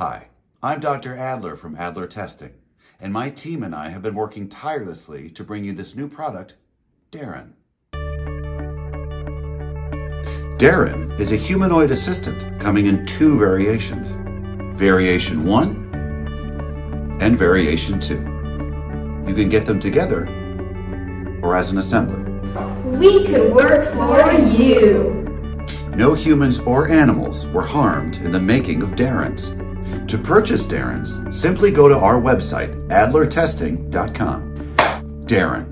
Hi, I'm Dr. Adler from Adler Testing, and my team and I have been working tirelessly to bring you this new product, Daren. Daren is a humanoid assistant coming in two variations, Variation 1 and Variation 2. You can get them together or as an assembler. We could work for you. No humans or animals were harmed in the making of Darens. To purchase Darens, simply go to our website, adlertesting.com. Daren,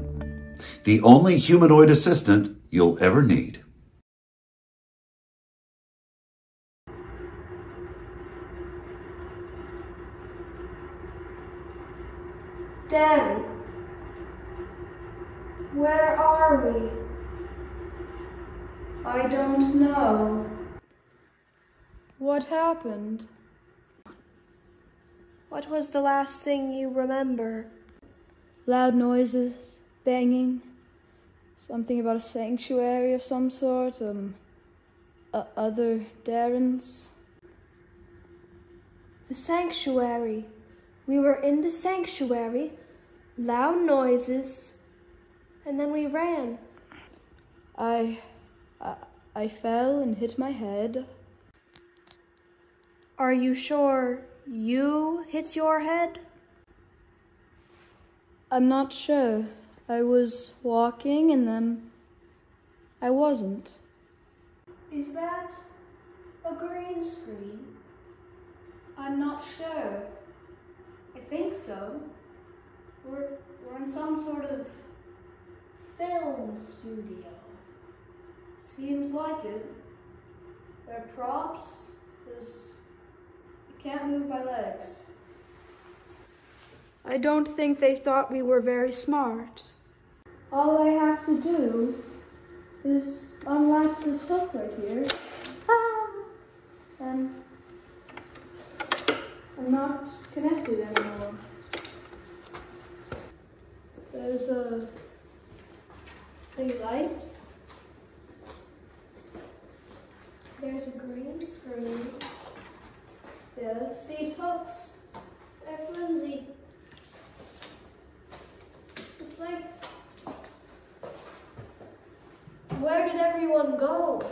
the only humanoid assistant you'll ever need. Daddy, where are we? I don't know. What happened? What was the last thing you remember? Loud noises, banging, something about a sanctuary of some sort, um, uh, other Darens. The sanctuary. We were in the sanctuary, loud noises, and then we ran. I, I, I fell and hit my head. Are you sure you hit your head? I'm not sure. I was walking and then I wasn't. Is that a green screen? I'm not sure. I think so. We're, we're in some sort of film studio. Seems like it. There are props. There's. Can't move my legs. I don't think they thought we were very smart. All I have to do is unlatch this hook right here. Ah! And I'm not connected anymore. There's a big light. There's a green screen. These hooks are flimsy. It's like, where did everyone go?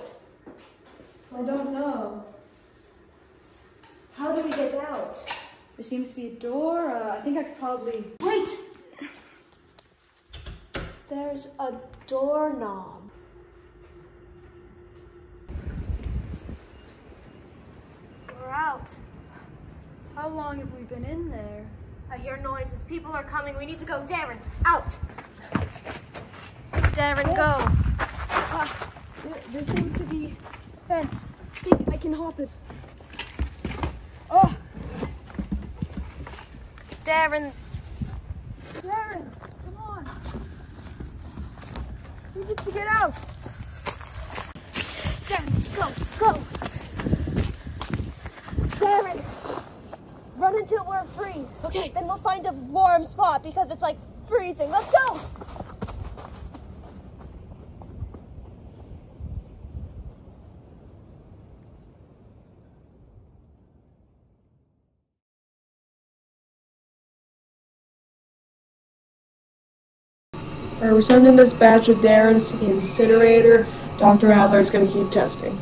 I don't know. How do we get out? There seems to be a door. Uh, I think I could probably. Wait! There's a doorknob. We're out. How long have we been in there? I hear noises. People are coming. We need to go. Daren, out! Daren, go. Ah, there, there seems to be fence. I think I can hop it. Oh, Daren, Daren, come on. We need to get out. Daren, go, go. Daren, run until we're free. Okay. Then we'll find a warm spot because it's like freezing. Let's go. Alright, we're sending this batch of Darens to the incinerator. Dr. Adler is going to keep testing.